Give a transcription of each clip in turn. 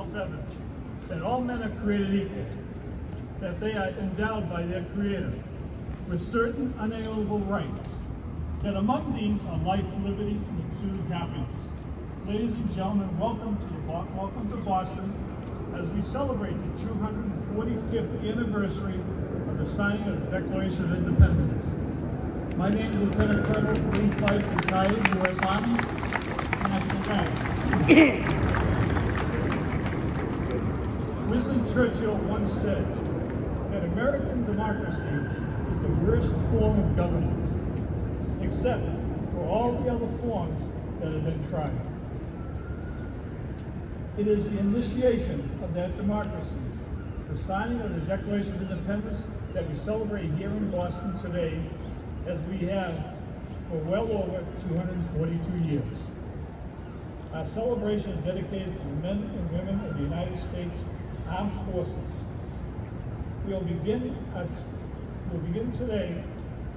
self-evident that all men are created equal, that they are endowed by their Creator with certain unalienable rights, that among these are life, liberty, and the pursuit of happiness. Ladies and gentlemen, welcome to the, welcome to Boston as we celebrate the 245th anniversary of the signing of the Declaration of Independence. My name is Lieutenant Colonel Lee Fife, retired U.S. Army, National Guard. Winston Churchill once said that American democracy is the worst form of government, except for all the other forms that have been tried. It is the initiation of that democracy, the signing of the Declaration of Independence that we celebrate here in Boston today, as we have for well over 242 years. Our celebration is dedicated to the men and women of the United States Armed Forces. We'll begin, our, we'll begin today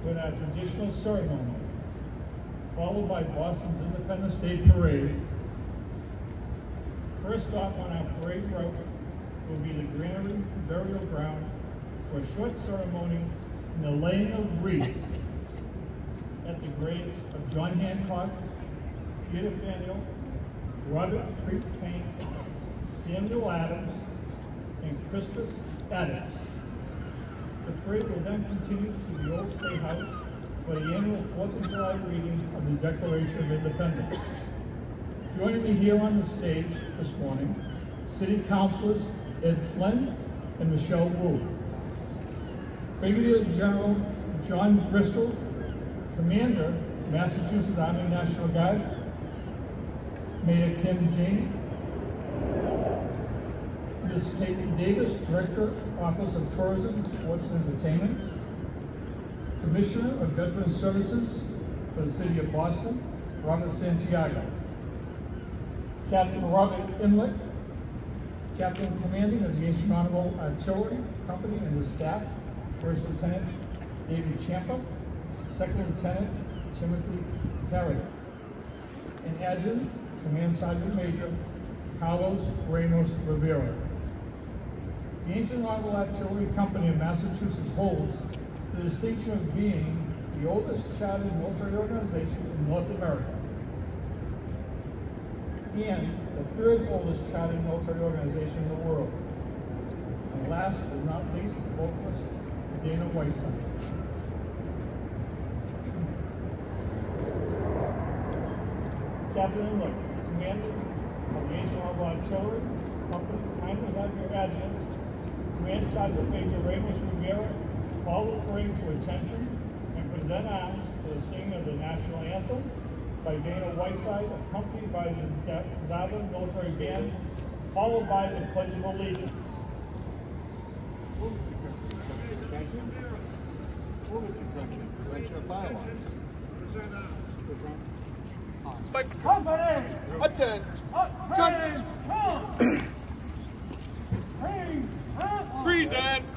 with our traditional ceremony, followed by Boston's Independence Day Parade. First off on our parade route will be the Granary Burial Ground for a short ceremony in the laying of wreaths at the graves of John Hancock, Peter Faneuil, Robert Treat Paine, Samuel Adams, and Crispus Attucks. The parade will then continue to the Old State House for the annual Fourth of July reading of the Declaration of Independence. Joining me here on the stage this morning, City Councilors Ed Flynn and Michelle Wu. Brigadier General John Driscoll, Commander, Massachusetts Army National Guard, Mayor Kim Janey, Ms. Kate Davis, Director, Office of Tourism, Sports and Entertainment, Commissioner of Veterans Services for the City of Boston, Robert Santiago, Captain Robert Inlet, Captain Commanding of the Honorable Artillery Company and his staff, First Lieutenant David Champa, Second Lieutenant Timothy Perry, and Adjutant Command Sergeant Major Carlos Ramos Rivera. The Ancient Honorable Artillery Company of Massachusetts holds the distinction of being the oldest chartered military organization in North America and the third oldest chartered military organization in the world. And last but not least, the vocalist Dana Whiteside. Captain Inlet, Commander of the Ancient Honorable Artillery Company, kindly have your adjutant, Command Sergeant Major Ramos Rivera, call the parade to attention and present arms for the singing of the national anthem by Dana Whiteside, accompanied by the Zava Military Band, followed by the Pledge of Allegiance. Thank you. Move it, Company. Present your firearms. Company! Attend. Upgrade! Come! Present.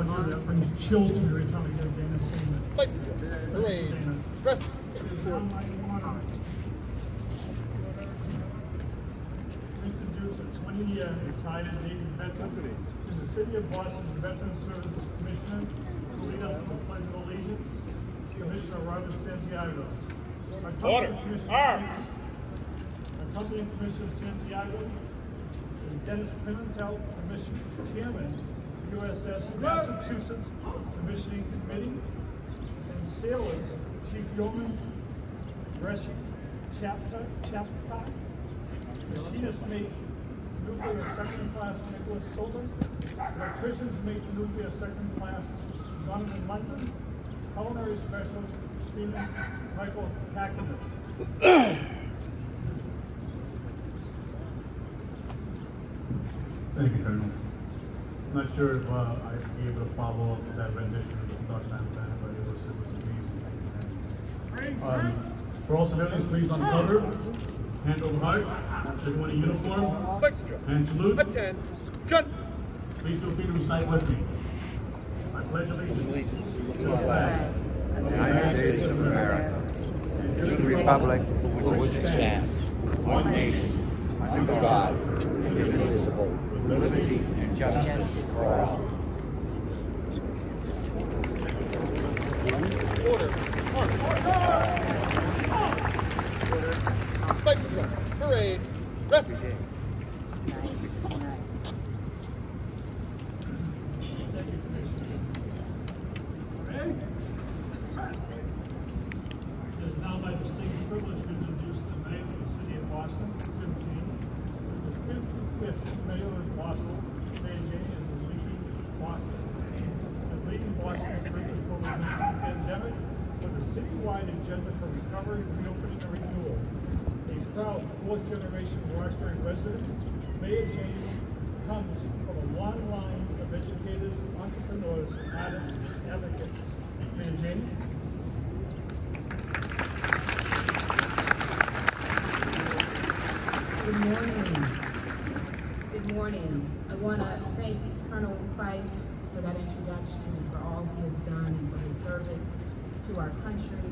I don't want you to bring chills to me every time I hear Dana sing that. Flight Central. Parade. Rest. Introduce a 20-year retired Navy veteran in the City of Boston Veteran Services Commissioner to lead us in the Pledge of Allegiance, Commissioner Robert Santiago. Accompanying Order. Commissioner- Arm. Accompanying Commissioner Santiago is Dennis Pimentel, Commission Chairman, USS Massachusetts Commissioning Committee, and sailors, Chief Yeoman Reshi Chapter, Chapter, Machinist mate nuclear second class Nicholas Silver, electricians mate nuclear second class Jonathan London, culinary specialist Stephen Michael Hackiness. Thank you, Colonel. I'm not sure if uh, I'd be able to follow up with that rendition of the Star Banner, but it was, it was amazing. Um, For all civilians, please uncover, hand over heart, everyone in uniform, hand salute. Attend. Gun. Please feel free to recite with me. I pledge allegiance to the flag of the United States of America, and to the republic for which it stands, one nation, under God, indivisible, with liberty and justice for all. Order. Arm. Order. Flight Central. Parade. Rest. It is now my distinct privilege to introduce the mayor of the city of Boston, Kim Janey. The fifty-fifth mayor of Boston, Mayor Janey, is leading Boston. And leading Boston through the COVID-19 pandemic with a citywide agenda for recovery, reopening, and renewal. A proud fourth-generation Roxbury resident, Mayor Janey comes from a long line of educators, entrepreneurs, artists, advocates. Mayor Janey? Good morning. Good morning. I want to thank Colonel Price for that introduction, for all he has done, and for his service to our country.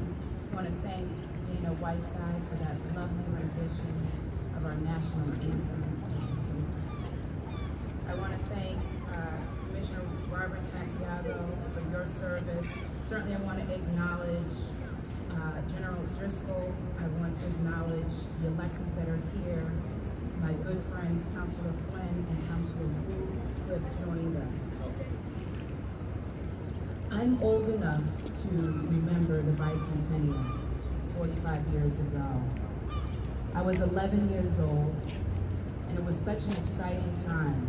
I want to thank Dana Whiteside for that lovely rendition of our national anthem. Thank you so much. I want to thank uh, Commissioner Robert Santiago for your service. Certainly, I want to acknowledge uh, General Driscoll. I want to acknowledge electeds that are here, my good friends, Councilor Flynn and Councilor Wu, who have joined us. I'm old enough to remember the bicentennial 45 years ago. I was 11 years old, and it was such an exciting time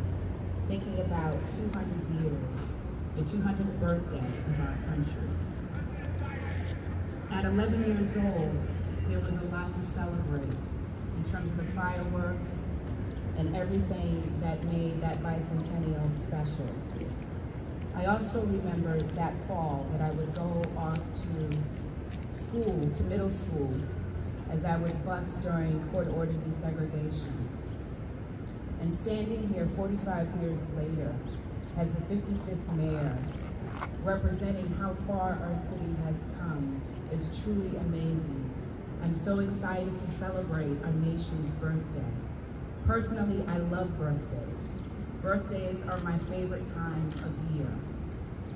thinking about 200 years, the 200th birthday of our country. At 11 years old, there was a lot to celebrate in terms of the fireworks and everything that made that bicentennial special. I also remember that fall that I would go off to school, to middle school, as I was bused during court-ordered desegregation. And standing here 45 years later, as the 55th mayor, representing how far our city has come is truly amazing. I'm so excited to celebrate our nation's birthday. Personally, I love birthdays. Birthdays are my favorite time of year.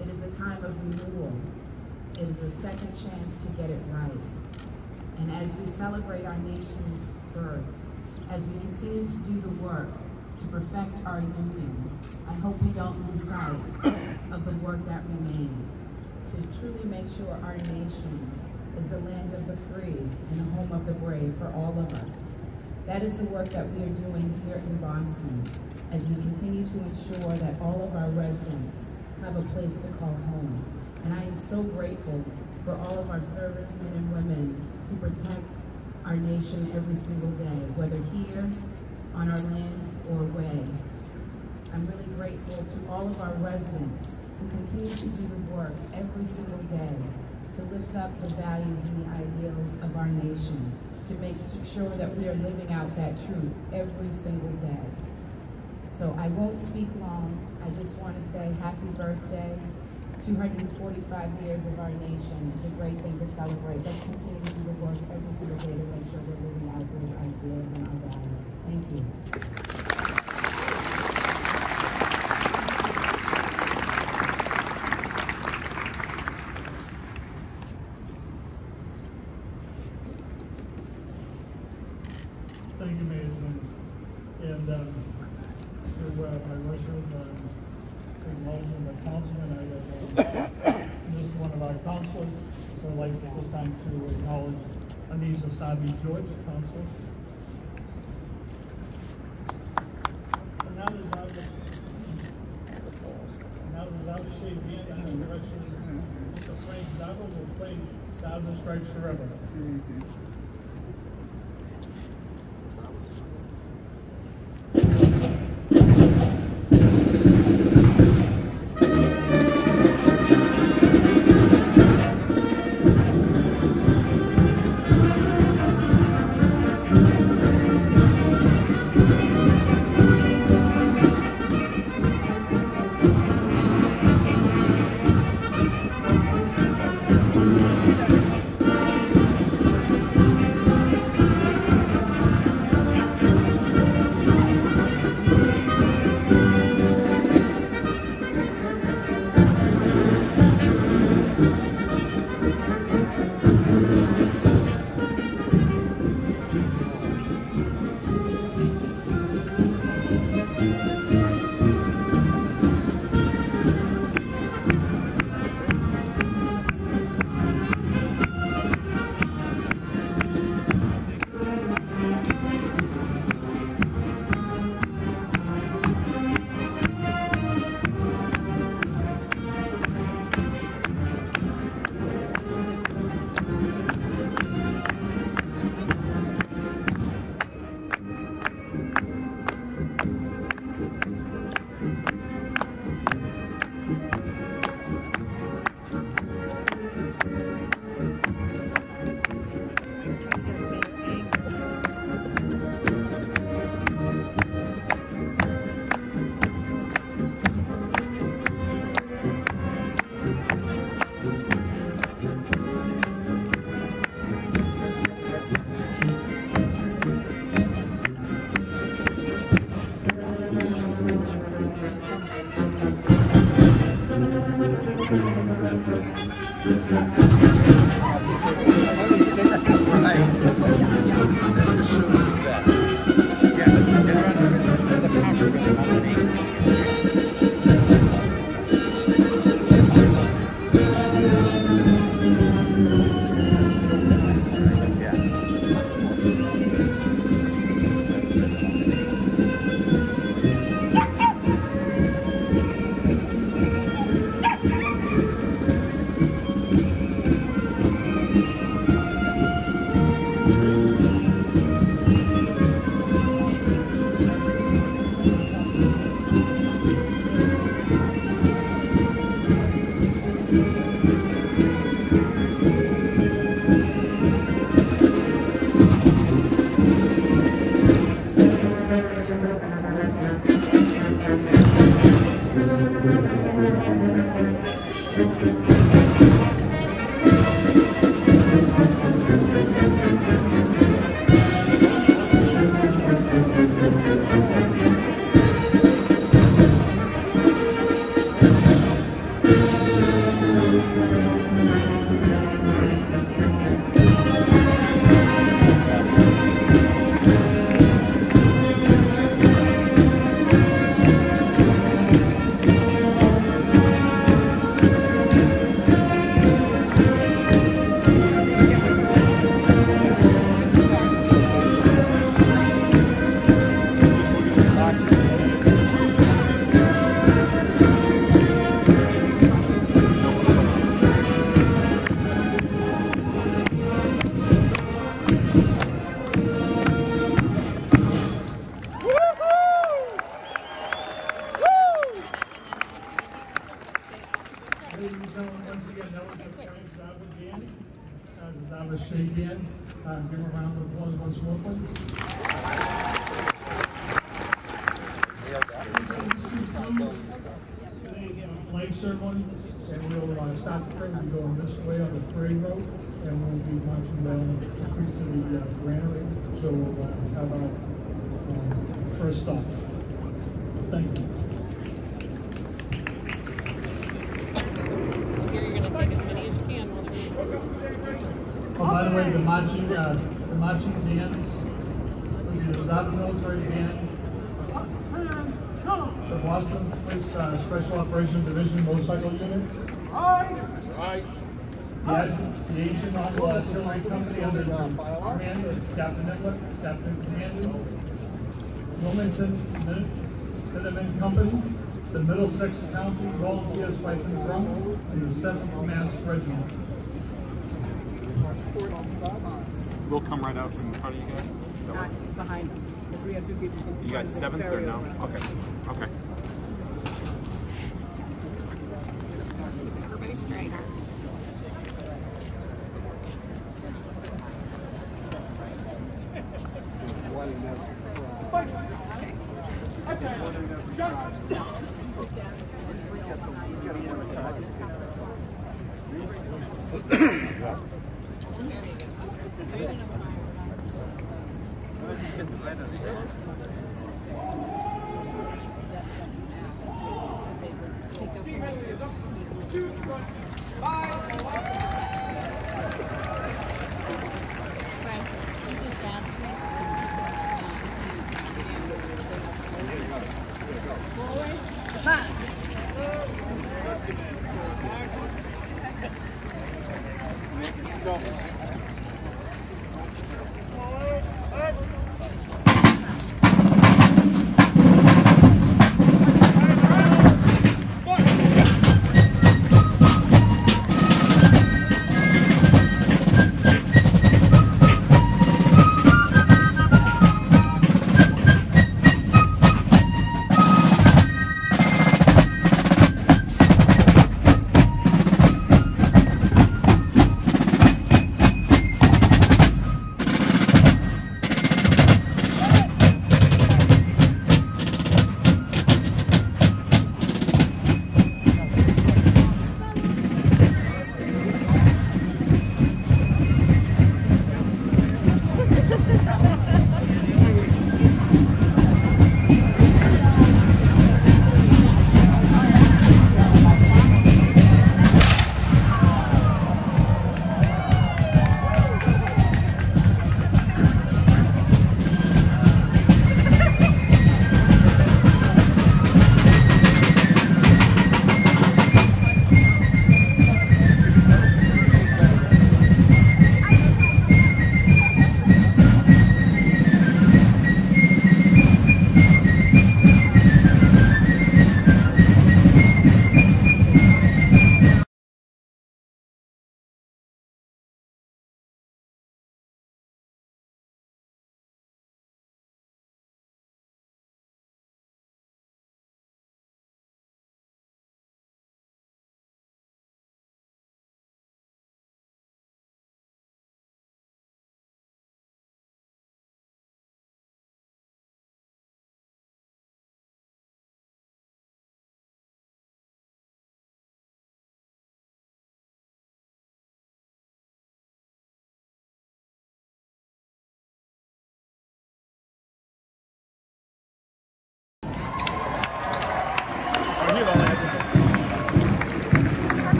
It is a time of renewal. It is a second chance to get it right. And as we celebrate our nation's birth, as we continue to do the work to perfect our union, I hope we don't lose sight of the work that remains to truly make sure our nation is the land of the free and the home of the brave for all of us. That is the work that we are doing here in Boston as we continue to ensure that all of our residents have a place to call home. And I am so grateful for all of our servicemen and women who protect our nation every single day, whether here, on our land, or away. I'm really grateful to all of our residents who continue to do the work every single day to lift up the values and the ideals of our nation, to make sure that we are living out that truth every single day. So I won't speak long. I just want to say happy birthday. 245 years of our nation is a great thing to celebrate. Let's continue to do the work every single day to make sure we're living out those ideals and our values. Thank you. Thank you, Mayor Jones. And, um, to, uh, my wishes, um, acknowledging the councilman, I have, uh, missed one of our councilors, so I'd like this time to acknowledge Essaibi George, council. And now there's our shade hand, and the direction, Mr. Frank Zago will play Stars and Stripes Forever.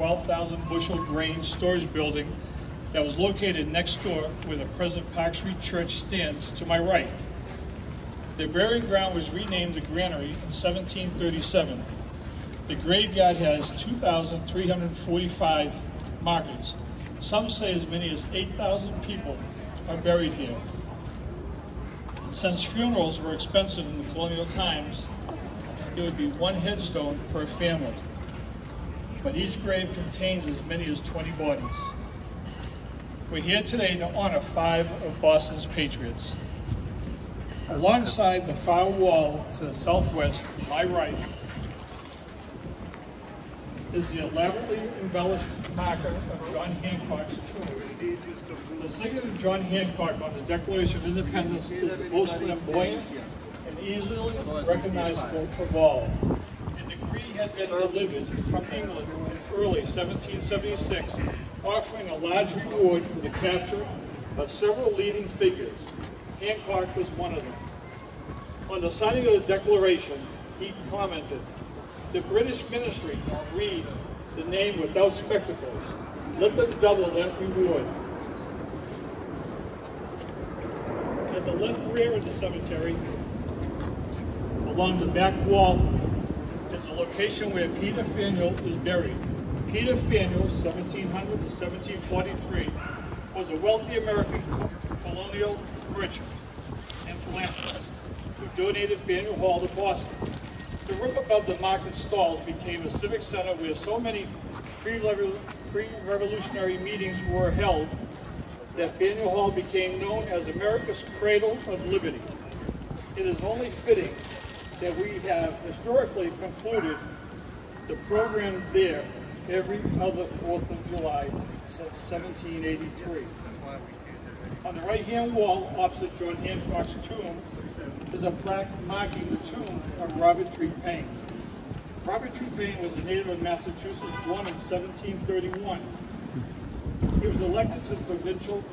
12,000 bushel grain storage building that was located next door where the present Park Street Church stands to my right. The burial ground was renamed the Granary in 1737. The graveyard has 2,345 markers. Some say as many as 8,000 people are buried here. Since funerals were expensive in the colonial times, it would be one headstone per family. But each grave contains as many as 20 bodies. We're here today to honor five of Boston's patriots. Alongside the far wall to the southwest, my right, is the elaborately embellished marker of John Hancock's tomb. The signature of John Hancock on the Declaration of Independence is the most flamboyant and easily recognizable of all. Decree had been delivered from England in early 1776, offering a large reward for the capture of several leading figures. Hancock was one of them. On the signing of the Declaration, he commented, the British ministry read the name without spectacles. Let them double that reward. At the left rear of the cemetery, along the back wall, location where Peter Faneuil is buried. Peter Faneuil, 1700 to 1743, was a wealthy American colonial merchant and philanthropist who donated Faneuil Hall to Boston. The room above the market stalls became a civic center where so many pre-revol- pre-revolutionary meetings were held that Faneuil Hall became known as America's Cradle of Liberty. It is only fitting that we have historically concluded the program there every other Fourth of July since 1783. On the right-hand wall opposite John Hancock's tomb is a plaque marking the tomb of Robert Treat Paine. Robert Treat Paine was a native of Massachusetts, born in 1731. He was elected to the provincial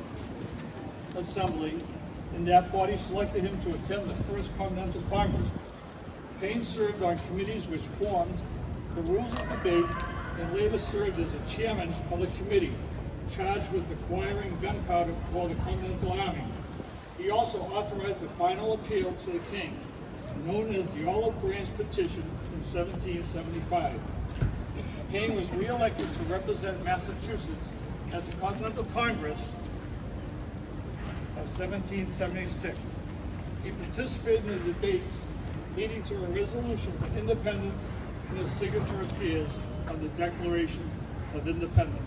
assembly, and that body selected him to attend the first Continental Congress. Paine served on committees which formed the rules of debate and later served as a chairman of the committee charged with acquiring gunpowder for the Continental Army. He also authorized the final appeal to the king, known as the Olive Branch Petition in 1775. Paine was re-elected to represent Massachusetts at the Continental Congress of 1776. He participated in the debates leading to a resolution for independence and his signature appears on the Declaration of Independence.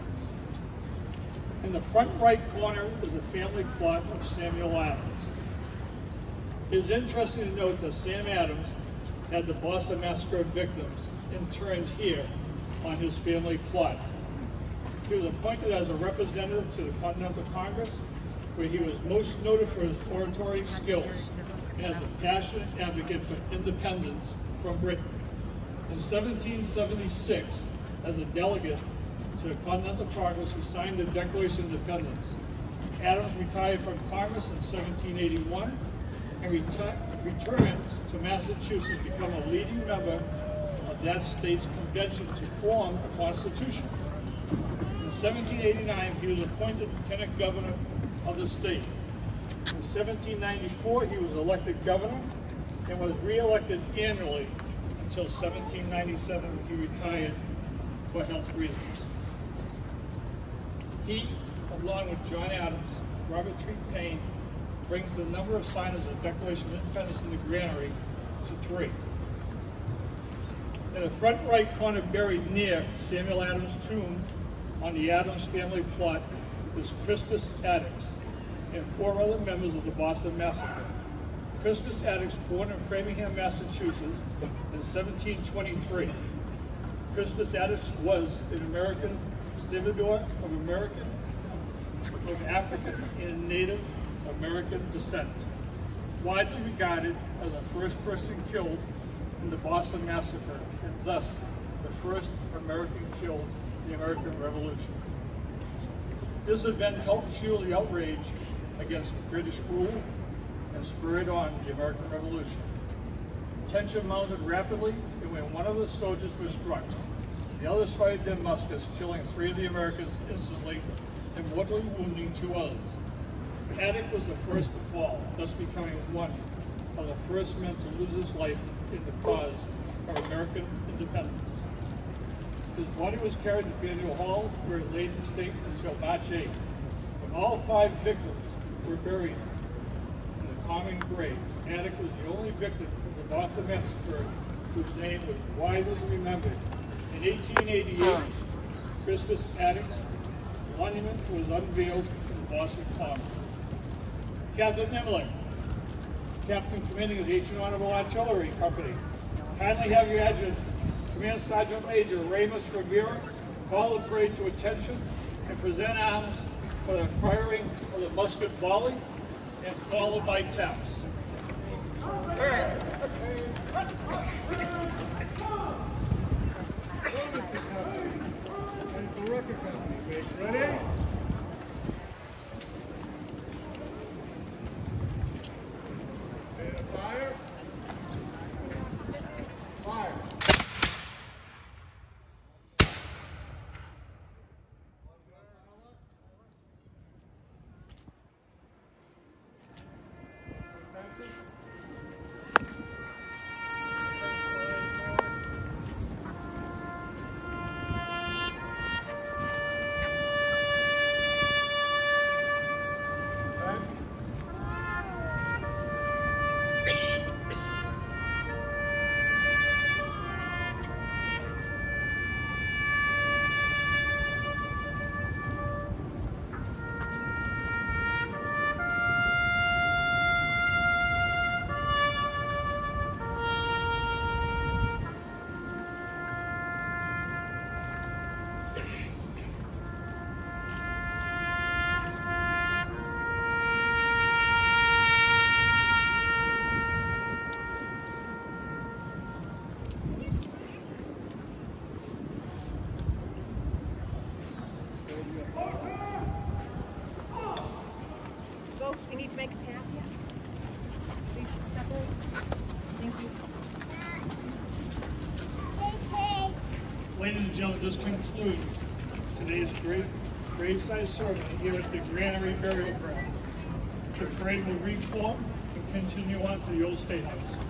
In the front right corner is a family plot of Samuel Adams. It is interesting to note that Sam Adams had the Boston Massacre victims interned here on his family plot. He was appointed as a representative to the Continental Congress, where he was most noted for his oratory skills as a passionate advocate for independence from Britain. In 1776, as a delegate to the Continental Congress, he signed the Declaration of Independence. Adams retired from Congress in 1781 and reti- returned to Massachusetts to become a leading member of that state's convention to form a constitution. In 1789, he was appointed lieutenant governor of the state. In 1794, he was elected governor and was re-elected annually until 1797 when he retired for health reasons. He, along with John Adams, Robert Treat Paine, brings the number of signers of the Declaration of Independence in the granary to three. In the front right corner, buried near Samuel Adams' tomb on the Adams family plot, is Crispus Attucks and four other members of the Boston Massacre. Crispus Attucks, born in Framingham, Massachusetts in 1723. Crispus Attucks was an American stevedore of American, of African and Native American descent, widely regarded as the first person killed in the Boston Massacre, and thus the first American killed in the American Revolution. This event helped fuel the outrage against British rule and spurred on the American Revolution. Tension mounted rapidly, and when one of the soldiers was struck, the others fired their muskets, killing three of the Americans instantly and mortally wounding two others. Attucks was the first to fall, thus becoming one of the first men to lose his life in the cause of American independence. His body was carried to Faneuil Hall, where it lay in state until March 8, when all five victims were buried in the common grave. Attucks was the only victim of the Boston Massacre whose name was widely remembered. In 1888, Crispus Attucks monument was unveiled in Boston Common. Captain Nimlik, Captain Commanding of the 18th Honorable Artillery Company. Kindly have your adjutant, Command Sergeant Major Ramus Rivera, call the parade to attention and present arms the firing of the musket volley and followed by taps. Ready? To make a path here. Please separate. Thank you. Ladies and gentlemen, this concludes today's great graveside ceremony here at the Granary Burial Ground. The parade will reform and continue on to the old State House.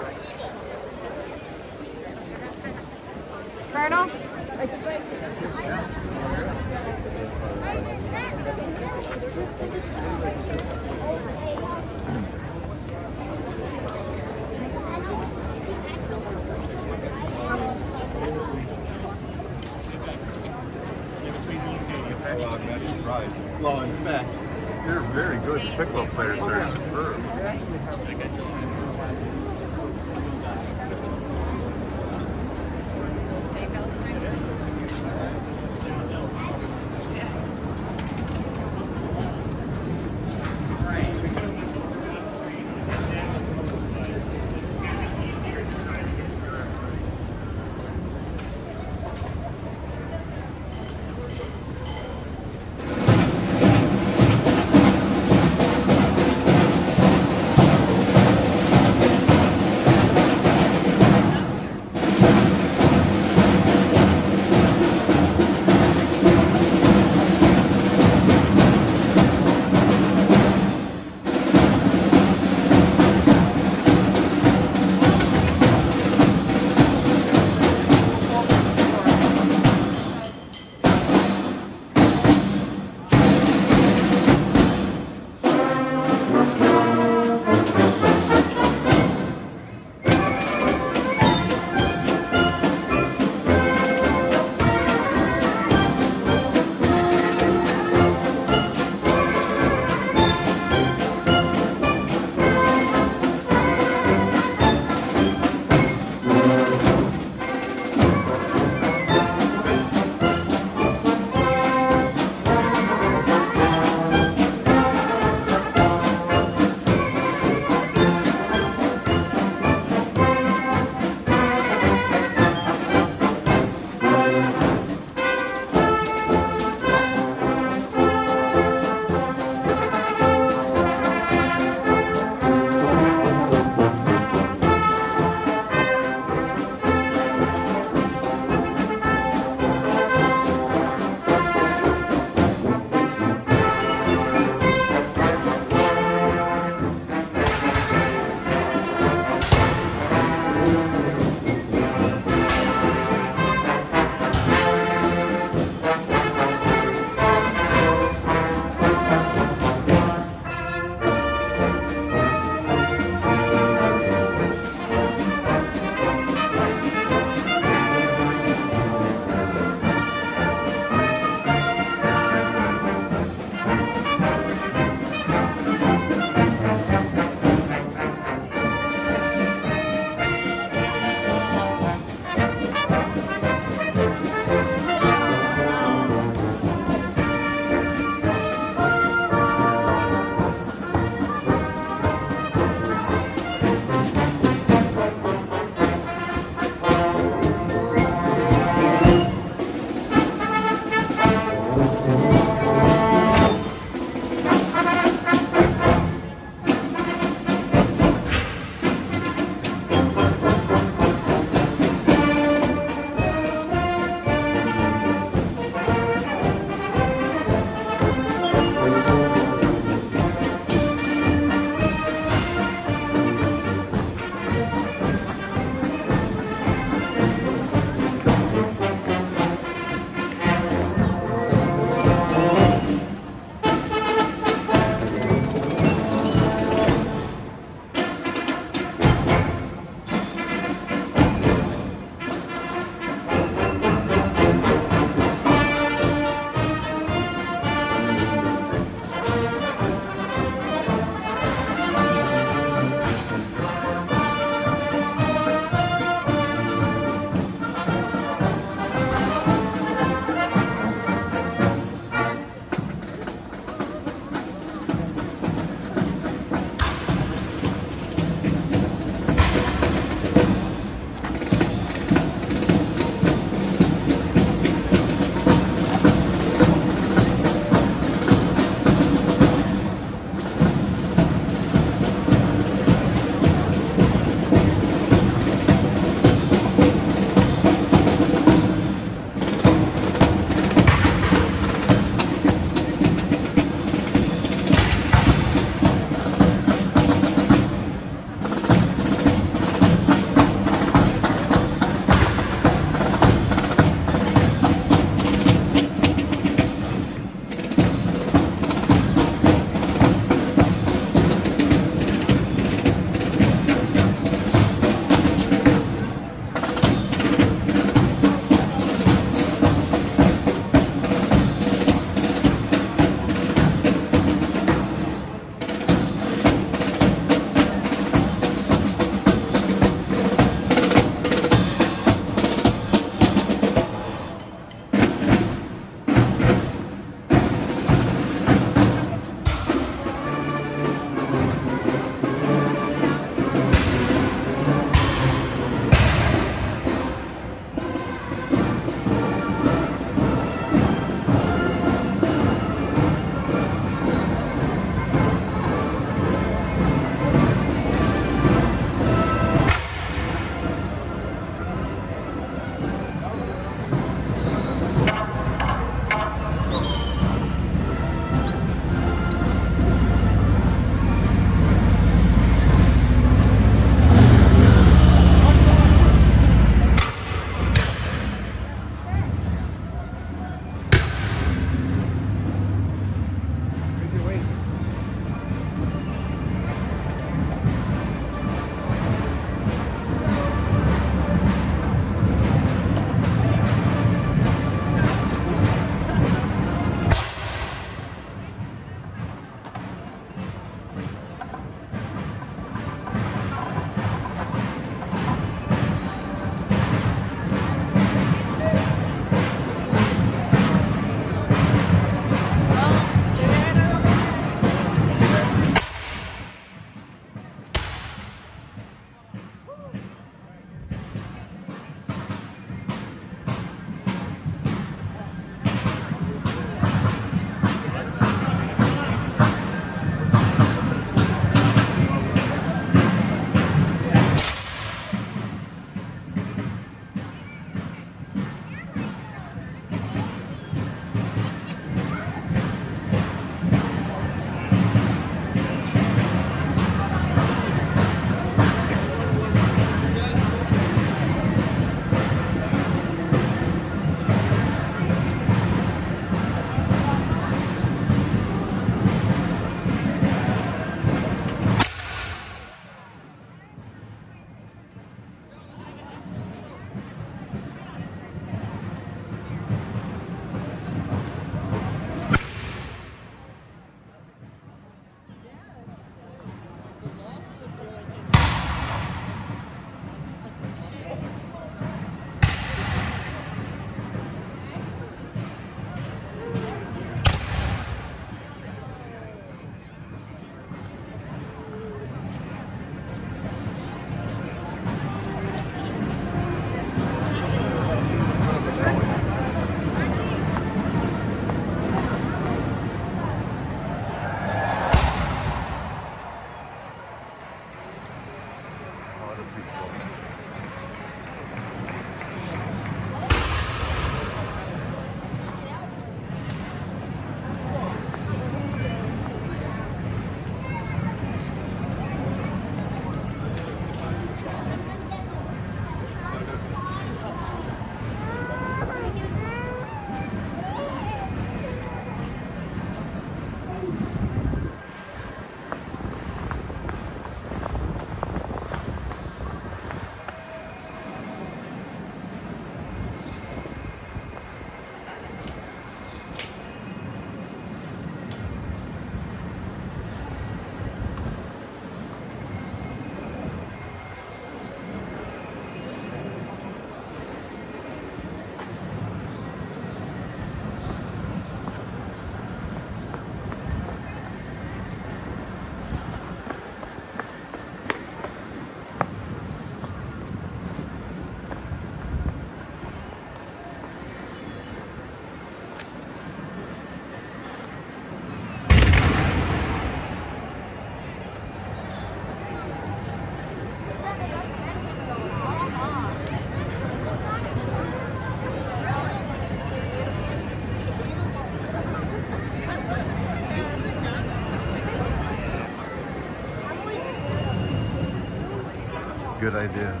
Good idea.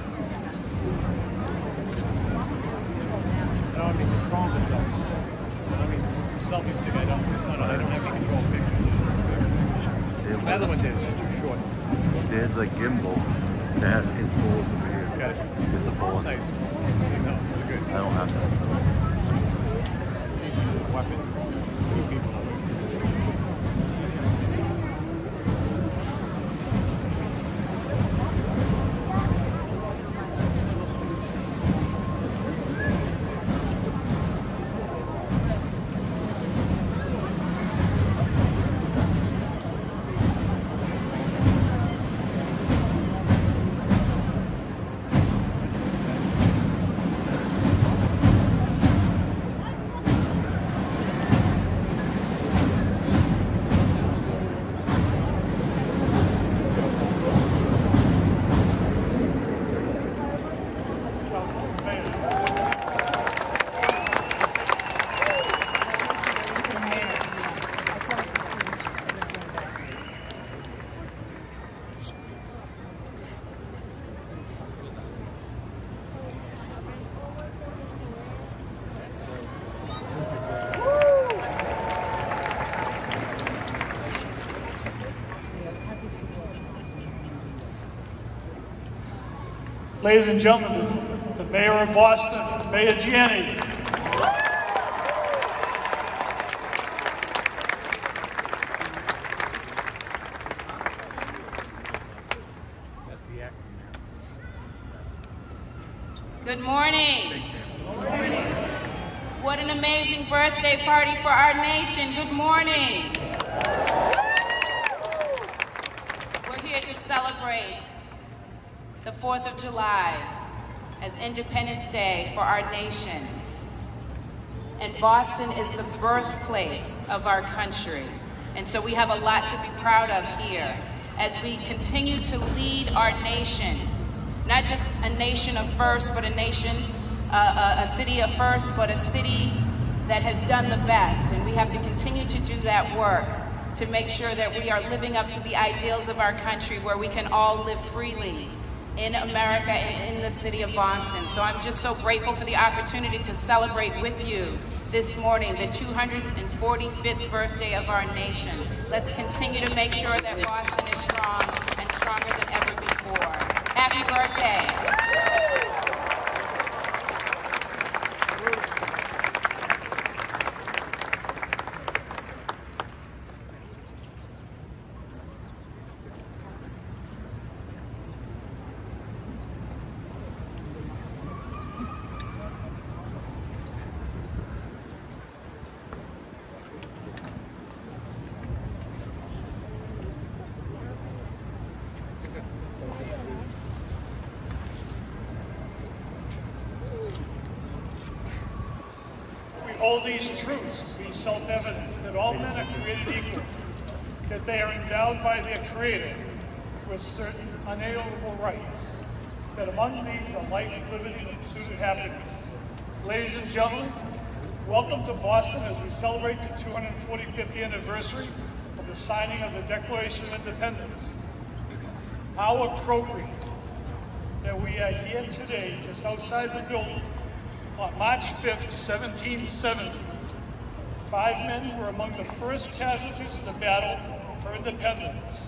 Ladies and gentlemen, the mayor of Boston, Mayor Janey. Good morning. What an amazing birthday party for our nation. Good morning. We're here to celebrate the 4th of July as Independence Day for our nation. And Boston is the birthplace of our country. And so we have a lot to be proud of here as we continue to lead our nation not just a nation of first, but a nation, uh, a, a city of first, but a city that has done the best. And we have to continue to do that work to make sure that we are living up to the ideals of our country where we can all live freely in America and in the city of Boston. So I'm just so grateful for the opportunity to celebrate with you this morning, the 245th birthday of our nation. Let's continue to make sure that Boston is strong and stronger than ever before. Happy birthday. We hold these truths to be self-evident, that all men are created equal, that they are endowed by their Creator with certain unalienable rights, that among these are life, liberty, and the pursuit of happiness. Ladies and gentlemen, welcome to Boston as we celebrate the 245th anniversary of the signing of the Declaration of Independence. How appropriate that we are here today, just outside the building, on March 5th, 1770, five men were among the first casualties of the battle for independence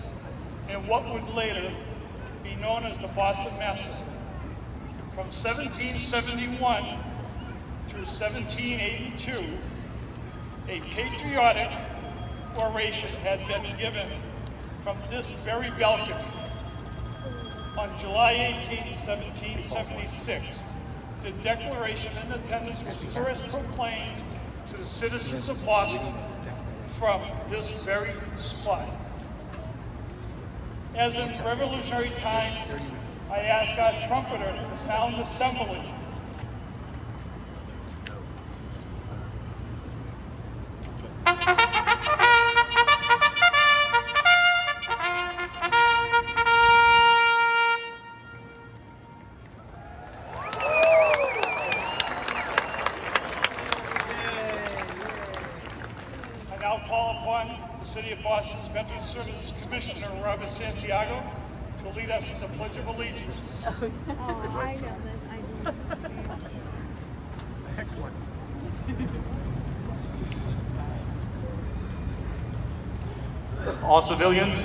in what would later be known as the Boston Massacre. From 1771 through 1782, a patriotic oration had been given from this very balcony on July 18, 1776 the Declaration of Independence was first proclaimed to the citizens of Boston from this very spot. As in revolutionary times, I ask our trumpeter to sound the assembly. All civilians,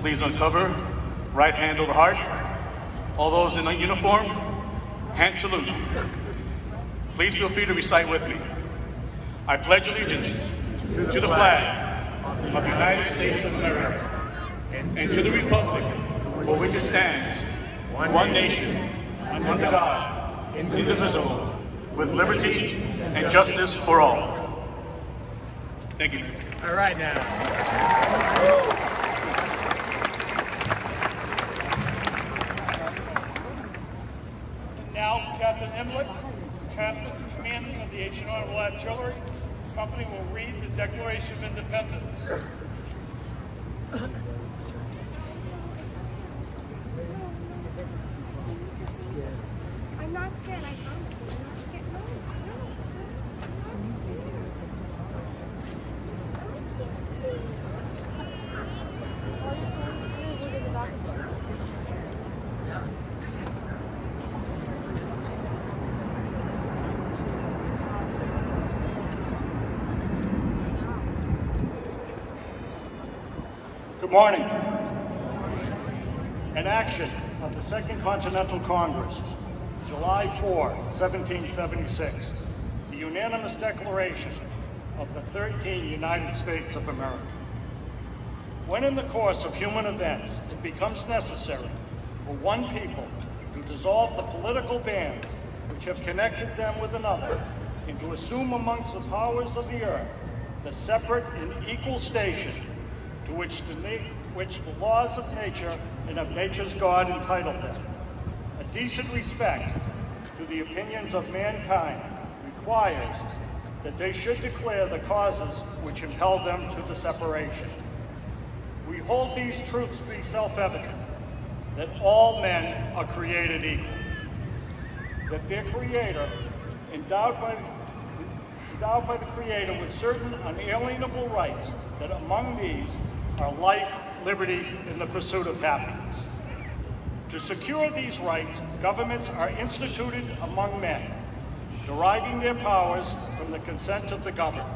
please uncover. Right hand over heart. All those in uniform, hand salute. Please feel free to recite with me. I pledge allegiance to the flag of the United States of America and to the republic for which it stands, one nation, under God, indivisible, with liberty and justice for all. Thank you. All right now. Now, Captain Emlet, Captain Commanding of the 18th Honorable Artillery Company will read the Declaration of Independence. I'm not scared, I promise. I'm not scared. No, no. Good morning. An action of the Second Continental Congress, July 4, 1776, the unanimous declaration of the 13 United States of America. When in the course of human events it becomes necessary for one people to dissolve the political bands which have connected them with another, and to assume amongst the powers of the earth the separate and equal station to which the, which the laws of nature and of nature's God entitle them. A decent respect to the opinions of mankind requires that they should declare the causes which impel them to the separation. We hold these truths to be self-evident, that all men are created equal, that their Creator, endowed by, endowed by the Creator with certain unalienable rights, that among these are life, liberty, and the pursuit of happiness. To secure these rights, governments are instituted among men, deriving their powers from the consent of the governed.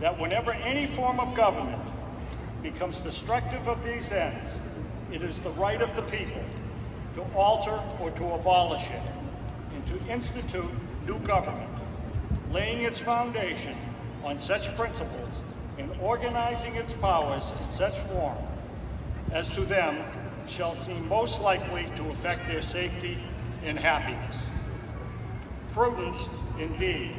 That whenever any form of government becomes destructive of these ends, it is the right of the people to alter or to abolish it, and to institute new government, laying its foundation on such principles and organizing its powers in such form as to them shall seem most likely to affect their safety and happiness. Prudence, indeed,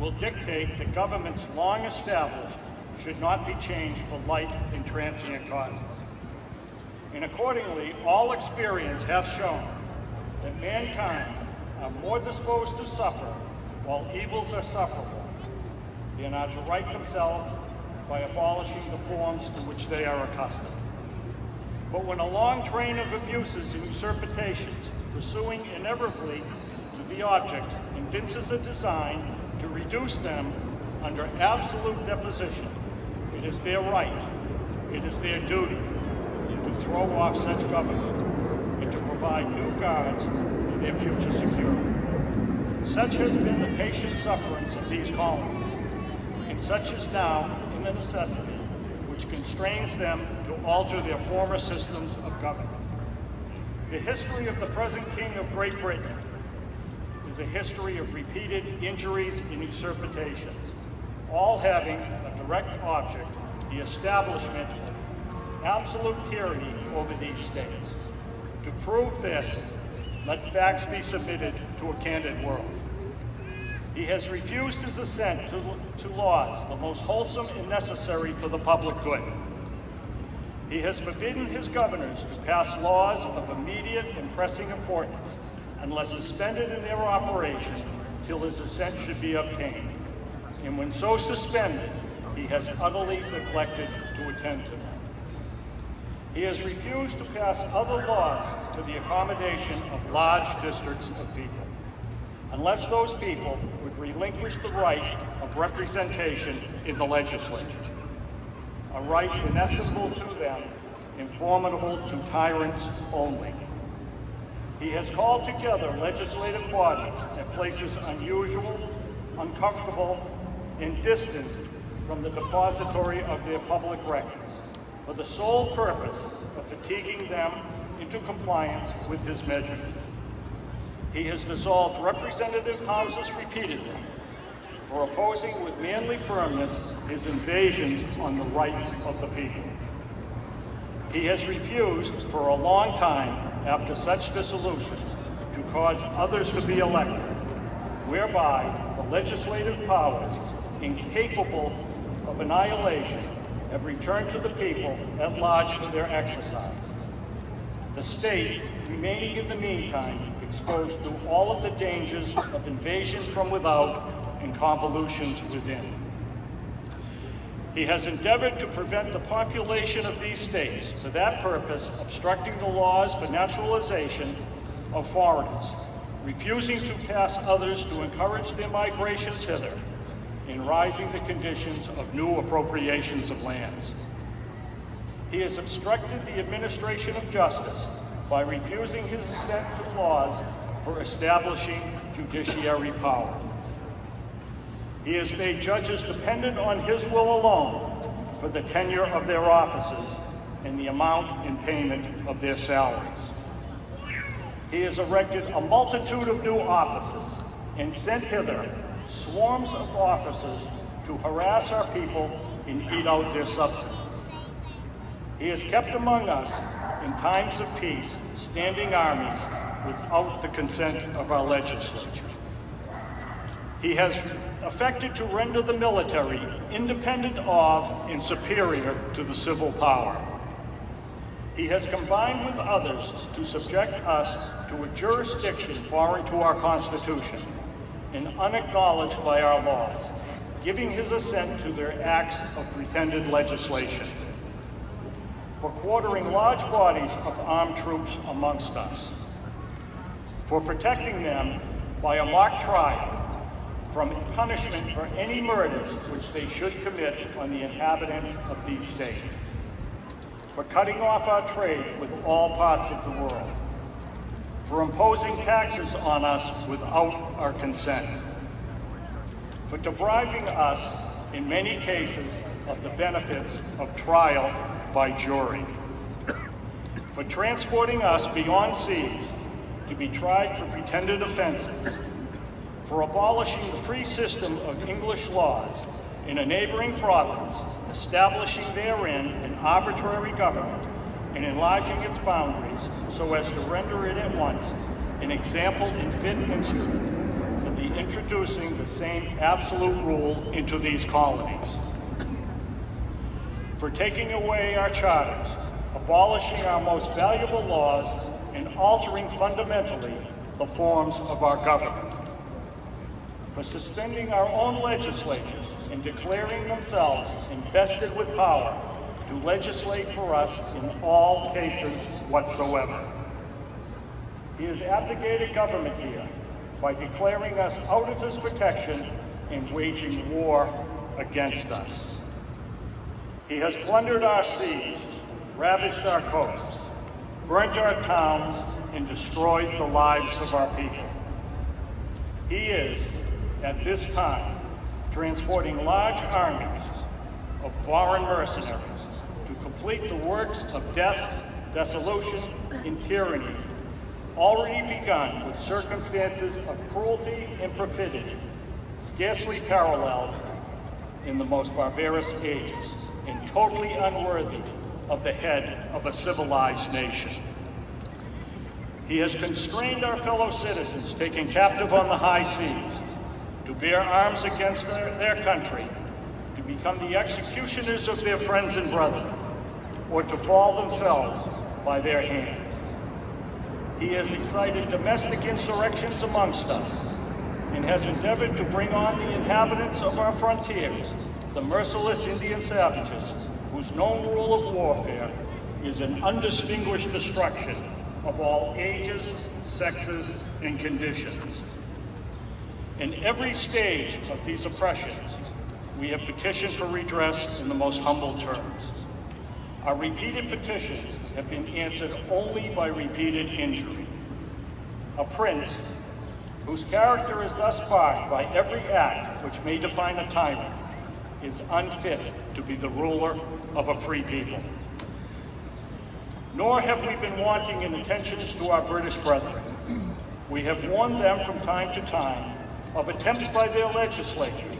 will dictate that governments long established should not be changed for light and transient causes. And accordingly, all experience hath shown that mankind are more disposed to suffer while evils are sufferable than are to right themselves by abolishing the forms to which they are accustomed. But when a long train of abuses and usurpations, pursuing inevitably to the object, evinces a design to reduce them under absolute deposition, it is their right, it is their duty, to throw off such government and to provide new guards for their future security. Such has been the patient sufferance of these colonies, and such is now the necessity which constrains them to alter their former systems of government. The history of the present King of Great Britain is a history of repeated injuries and usurpations, all having a direct object, the establishment of absolute tyranny over these states. To prove this, let facts be submitted to a candid world. He has refused his assent to, to laws, the most wholesome and necessary for the public good. He has forbidden his governors to pass laws of immediate and pressing importance unless suspended in their operation till his assent should be obtained. And when so suspended, he has utterly neglected to attend to them. He has refused to pass other laws to the accommodation of large districts of people, unless those people would relinquish the right of representation in the legislature, a right inestimable to them and formidable to tyrants only. He has called together legislative bodies at places unusual, uncomfortable, and distant from the depository of their public records for the sole purpose of fatiguing them into compliance with his measures. He has dissolved representative houses repeatedly for opposing with manly firmness his invasions on the rights of the people. He has refused for a long time after such dissolution to cause others to be elected, whereby the legislative powers, incapable of annihilation, have returned to the people at large for their exercise. The state, remaining in the meantime exposed to all of the dangers of invasion from without and convolutions within. He has endeavored to prevent the population of these states, for that purpose, obstructing the laws for naturalization of foreigners, refusing to pass others to encourage their migrations hither, and rising the conditions of new appropriations of lands. He has obstructed the administration of justice by refusing his assent to laws for establishing judiciary power. He has made judges dependent on his will alone for the tenure of their offices and the amount and payment of their salaries. He has erected a multitude of new offices and sent hither swarms of officers to harass our people and eat out their substance. He has kept among us, in times of peace, standing armies without the consent of our legislature. He has affected to render the military independent of and superior to the civil power. He has combined with others to subject us to a jurisdiction foreign to our Constitution and unacknowledged by our laws, giving his assent to their acts of pretended legislation. For quartering large bodies of armed troops amongst us. For protecting them by a mock trial from punishment for any murders which they should commit on the inhabitants of these states. For cutting off our trade with all parts of the world. For imposing taxes on us without our consent. For depriving us, in many cases, of the benefits of trial by jury. For transporting us beyond seas to be tried for pretended offenses for abolishing the free system of English laws in a neighboring province, establishing therein an arbitrary government, and enlarging its boundaries so as to render it at once an example and fit instrument for the introducing the same absolute rule into these colonies. For taking away our charters, abolishing our most valuable laws, and altering fundamentally the forms of our government for suspending our own legislatures and declaring themselves invested with power to legislate for us in all cases whatsoever. He has abdicated government here by declaring us out of his protection and waging war against us. He has plundered our seas, ravished our coasts, burnt our towns, and destroyed the lives of our people. He is, at this time transporting large armies of foreign mercenaries to complete the works of death, dissolution, and tyranny already begun with circumstances of cruelty and perfidy scarcely paralleled in the most barbarous ages and totally unworthy of the head of a civilized nation. He has constrained our fellow citizens taken captive on the high seas to bear arms against their, their country, to become the executioners of their friends and brethren, or to fall themselves by their hands. He has excited domestic insurrections amongst us, and has endeavored to bring on the inhabitants of our frontiers, the merciless Indian savages, whose known rule of warfare is an undistinguished destruction of all ages, sexes, and conditions. In every stage of these oppressions, we have petitioned for redress in the most humble terms. Our repeated petitions have been answered only by repeated injury. A prince whose character is thus marked by every act which may define a tyrant is unfit to be the ruler of a free people. Nor have we been wanting in attentions to our British brethren. We have warned them from time to time of attempts by their legislature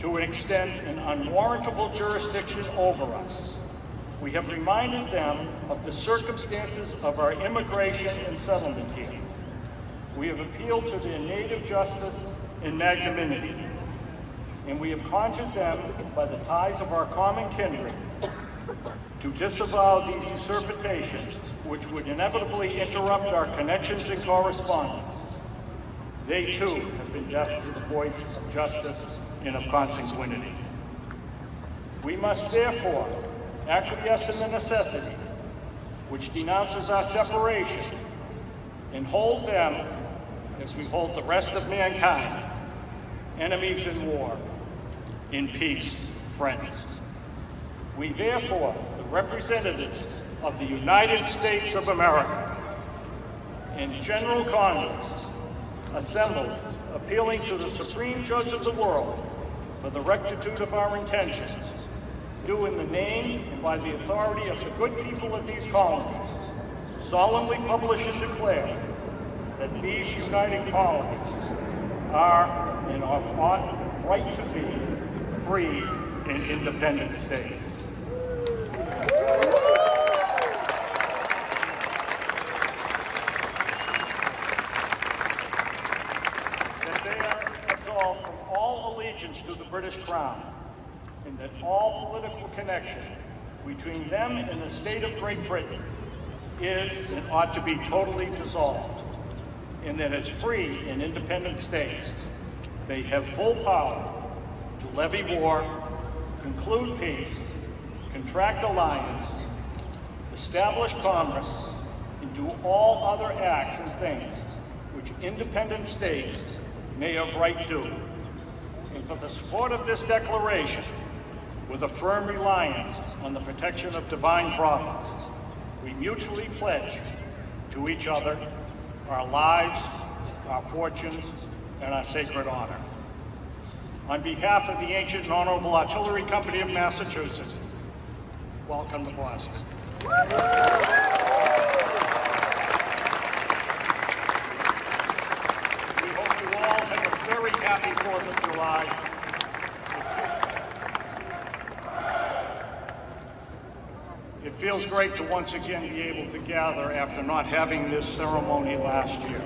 to extend an unwarrantable jurisdiction over us. We have reminded them of the circumstances of our immigration and settlement here. We have appealed to their native justice and magnanimity, and we have conjured them by the ties of our common kindred to disavow these usurpations which would inevitably interrupt our connections and correspondence. They too have been deaf to the voice of justice and of consanguinity. We must therefore acquiesce in the necessity which denounces our separation and hold them as we hold the rest of mankind, enemies in war, in peace, friends. We therefore, the representatives of the United States of America and General Congress, assembled appealing to the Supreme Judge of the world for the rectitude of our intentions, do in the name and by the authority of the good people of these colonies, solemnly publish and declare that these united colonies are and ought right to be free and independent states. That they are absolved from all allegiance to the British Crown, and that all political connection between them and the state of Great Britain is and ought to be totally dissolved, and that as free and independent states, they have full power levy war, conclude peace, contract alliance, establish commerce, and do all other acts and things which independent states may of right do. And for the support of this declaration, with a firm reliance on the protection of divine providence, we mutually pledge to each other our lives, our fortunes, and our sacred honor. On behalf of the Ancient and Honorable Artillery Company of Massachusetts, welcome to Boston. We hope you all have a very happy 4th of July. It feels great to once again be able to gather after not having this ceremony last year.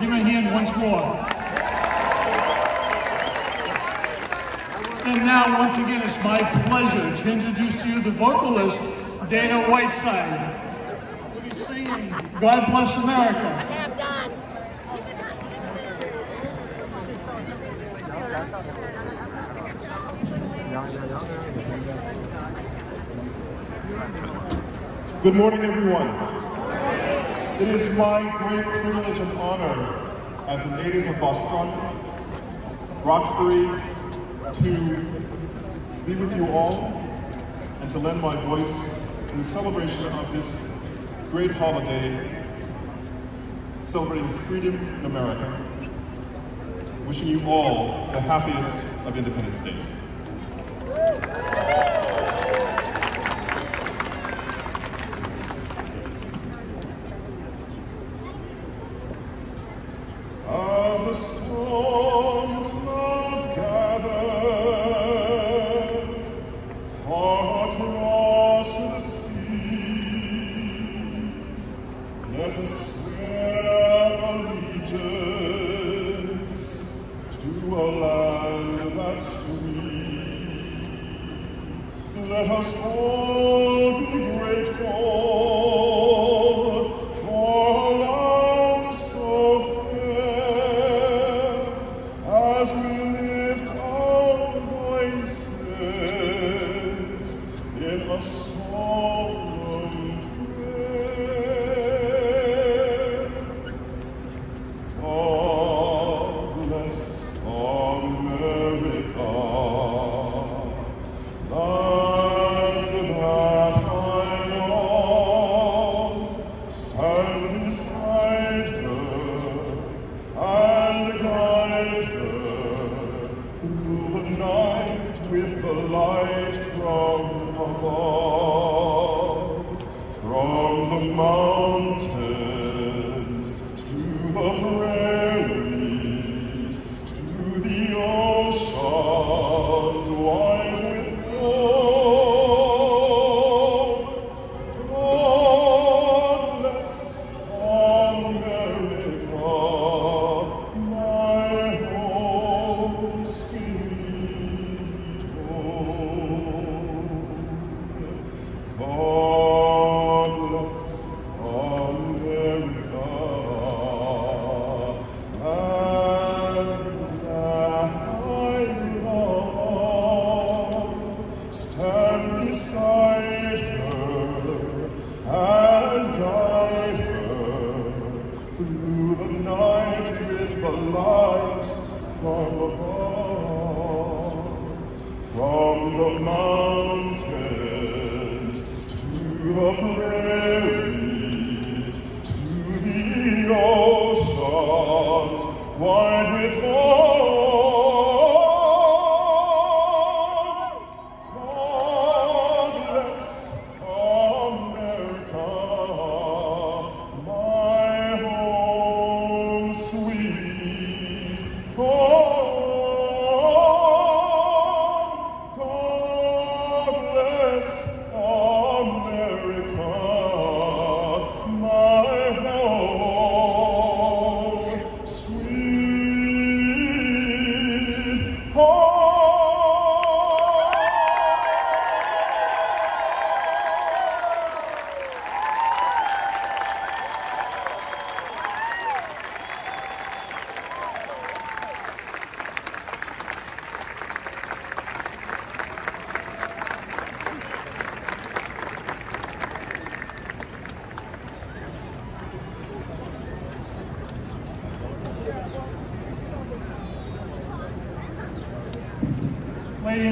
Give me a hand once more. And now, once again, it's my pleasure to introduce to you the vocalist, Dana Whiteside. God Bless America. Good morning, everyone. It is my great privilege and honor as a native of Boston, Roxbury, to be with you all and to lend my voice in the celebration of this great holiday celebrating freedom in America. Wishing you all the happiest of Independence Days.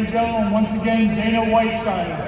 Gentlemen, once again, Dana Whiteside.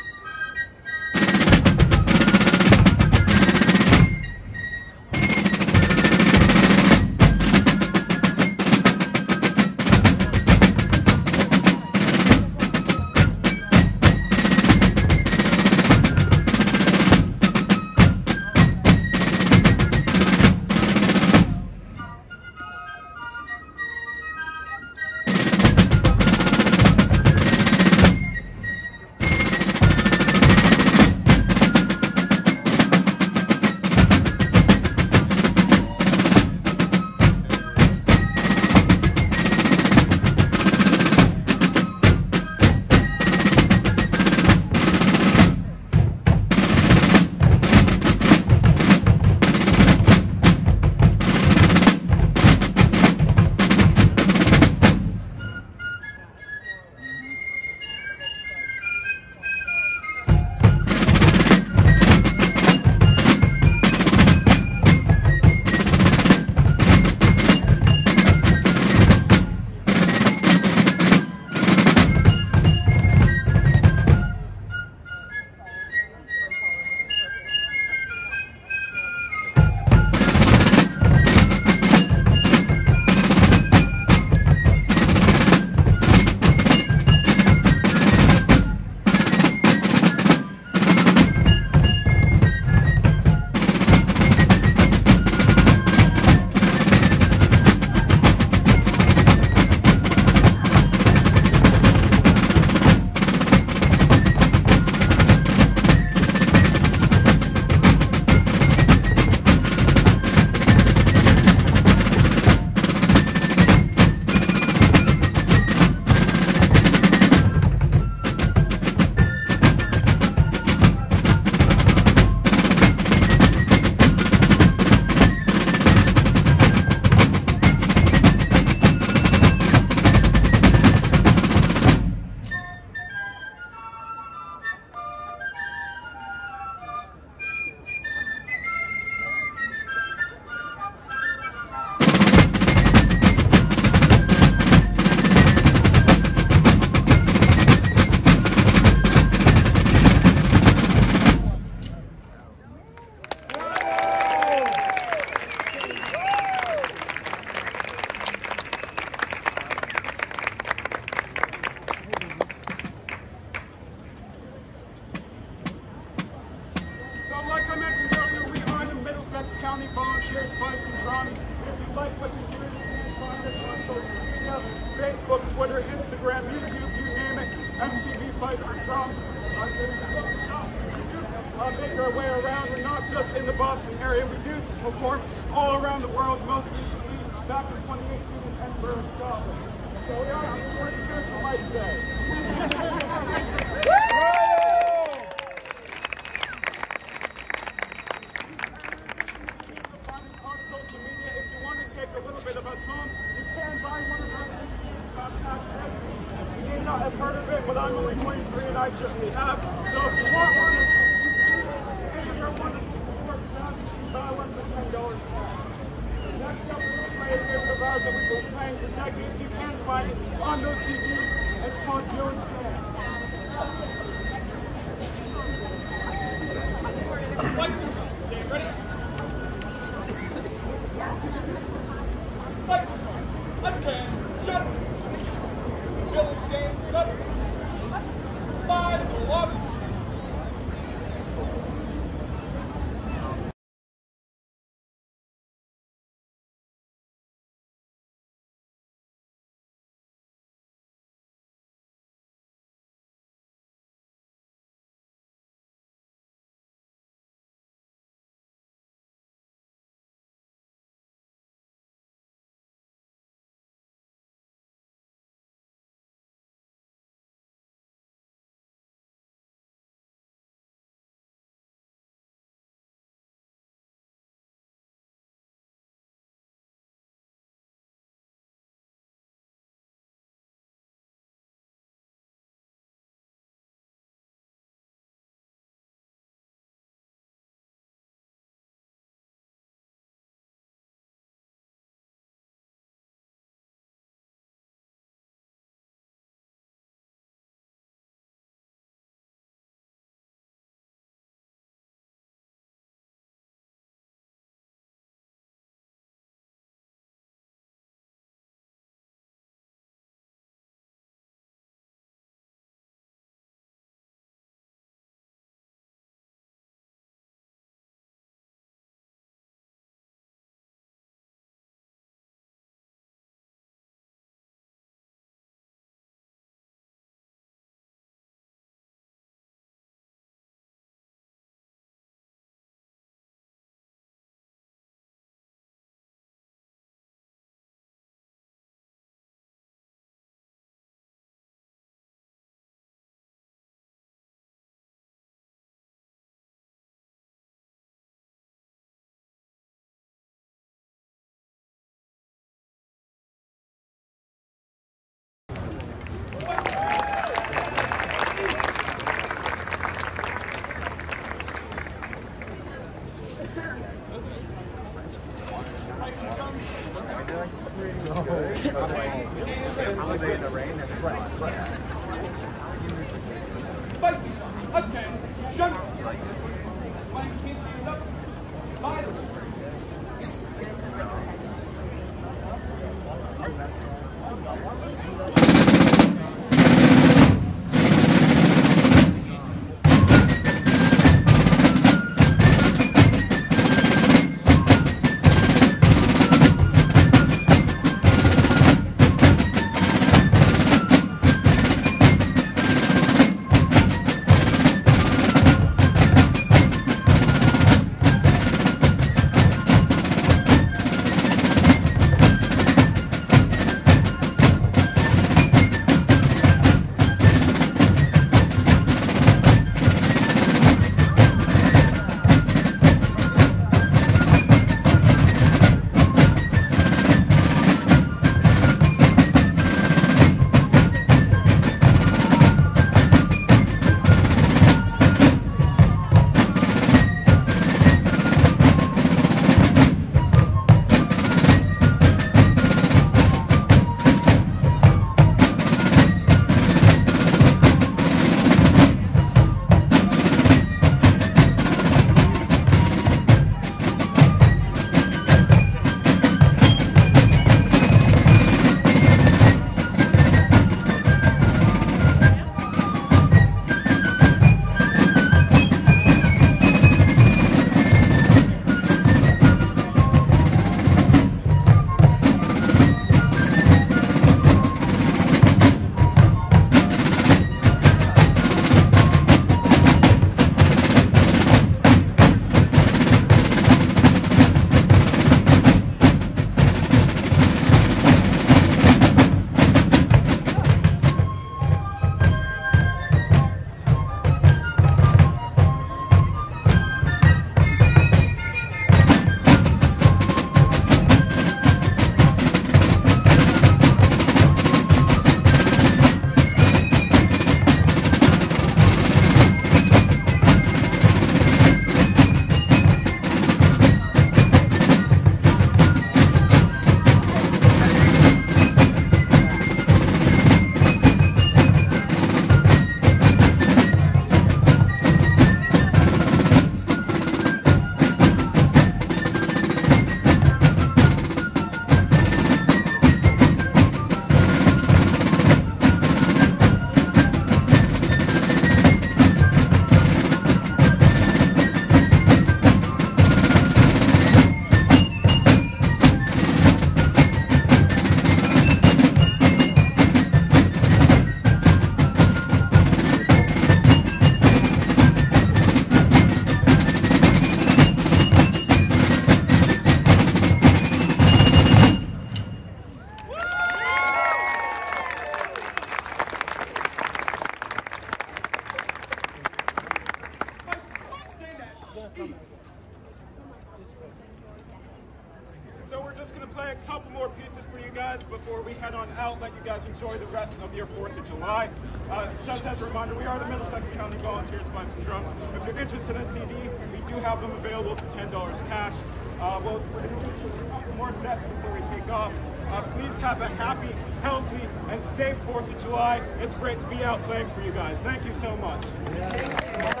4th of July. Uh, just as a reminder, we are the Middlesex County Volunteers Fifes and Drums. If you're interested in a CD, we do have them available for $10 cash. Uh, we'll, do more sets before we take off. Uh, please have a happy, healthy, and safe 4th of July. It's great to be out playing for you guys. Thank you so much.